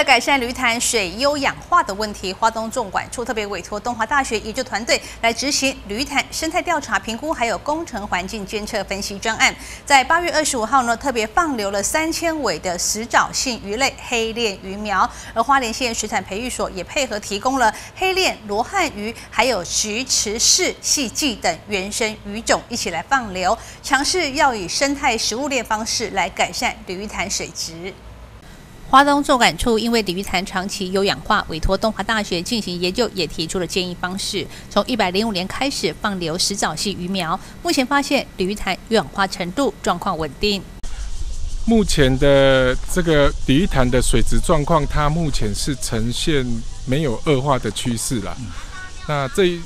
了改善驴潭水优氧化的问题，花东纵管处特别委托东华大学研究团队来执行驴潭生态调查评估，还有工程环境监测分析专案。在八月二十五号呢，特别放流了三千尾的食藻性鱼类黑链鱼苗，而花莲县水产培育所也配合提供了黑链罗汉鱼，还有菊池式细鲫等原生鱼种一起来放流，尝试要以生态食物链方式来改善驴潭水质。华东纵管处因为鲤鱼潭长期有氧化，委托东华大学进行研究，也提出了建议方式。从一百零五年开始放流食藻系鱼苗，目前发现鲤鱼潭有氧化程度状况稳定。目前的这个鲤鱼潭的水质状况，它目前是呈现没有恶化的趋势了。那这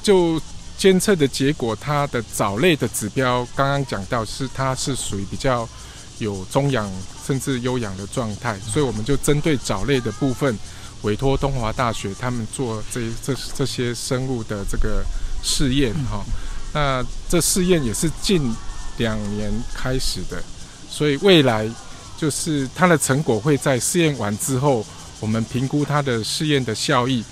就监测的结果，它的藻类的指标，刚刚讲到是它是属于比较。有中氧甚至优氧的状态，所以我们就针对藻类的部分，委托东华大学他们做这这这些生物的这个试验哈。那这试验也是近两年开始的，所以未来就是它的成果会在试验完之后，我们评估它的试验的效益。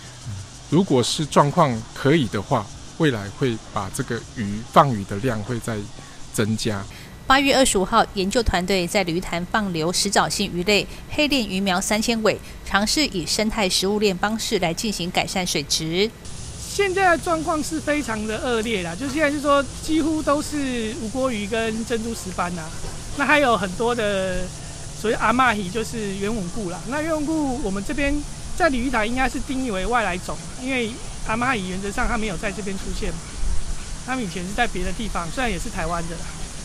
如果是状况可以的话，未来会把这个鱼放鱼的量会再增加。八月二十五号，研究团队在鱼潭放流食藻性鱼类黑链鱼苗三千尾，尝试以生态食物链方式来进行改善水质。现在的状况是非常的恶劣啦，就现在就说几乎都是无锅鱼跟珍珠石斑呐，那还有很多的所谓阿玛鱼，就是圆吻固啦。那圆吻固我们这边在鲤鱼潭应该是定义为外来种，因为阿玛鱼原则上它没有在这边出现，它们以前是在别的地方，虽然也是台湾的。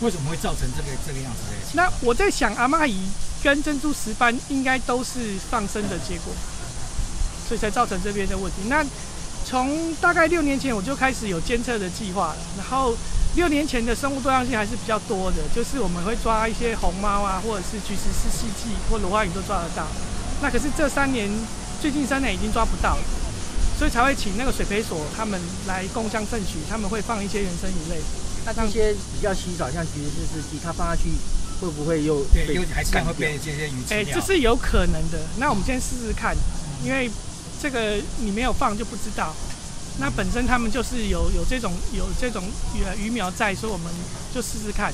为什么会造成这个这个样子的？那我在想，阿妈姨跟珍珠石斑应该都是放生的结果，所以才造成这边的问题。那从大概六年前我就开始有监测的计划了，然后六年前的生物多样性还是比较多的，就是我们会抓一些红猫啊，或者是菊石四细剂或罗花鱼都抓得到。那可是这三年，最近三年已经抓不到了，所以才会请那个水培所他们来共襄盛举，他们会放一些原生鱼类。那这些比较稀少，像菊石四季，它放下去会不会又对，还是会被这些鱼吃哎，这是有可能的。那我们先试试看，因为这个你没有放就不知道。那本身他们就是有有这种有这种鱼鱼苗在，所以我们就试试看。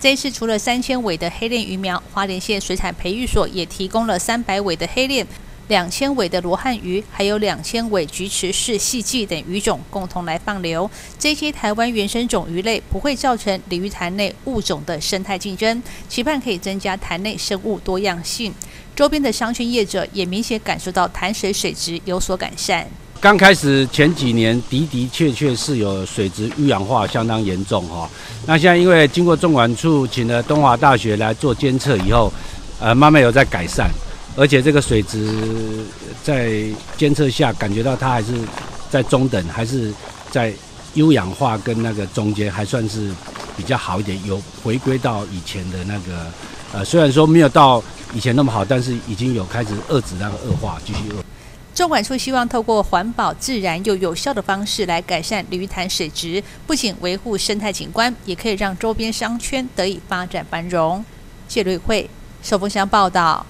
这一次除了三千尾的黑链鱼苗，花莲县水产培育所也提供了三百尾的黑链。两千尾的罗汉鱼，还有两千尾菊池式细鲫等鱼种共同来放流。这些台湾原生种鱼类不会造成鲤鱼潭内物种的生态竞争，期盼可以增加潭内生物多样性。周边的商圈业者也明显感受到潭水水质有所改善。刚开始前几年的的确确是有水质淤氧化相当严重哈，那现在因为经过中管处请了东华大学来做监测以后，呃，慢慢有在改善。而且这个水质在监测下感觉到它还是在中等，还是在优氧化跟那个中间还算是比较好一点，有回归到以前的那个呃，虽然说没有到以前那么好，但是已经有开始遏制那个恶化，继续恶。中管处希望透过环保、自然又有效的方式来改善鲤鱼潭水质，不仅维护生态景观，也可以让周边商圈得以发展繁荣。谢瑞慧，寿丰乡报道。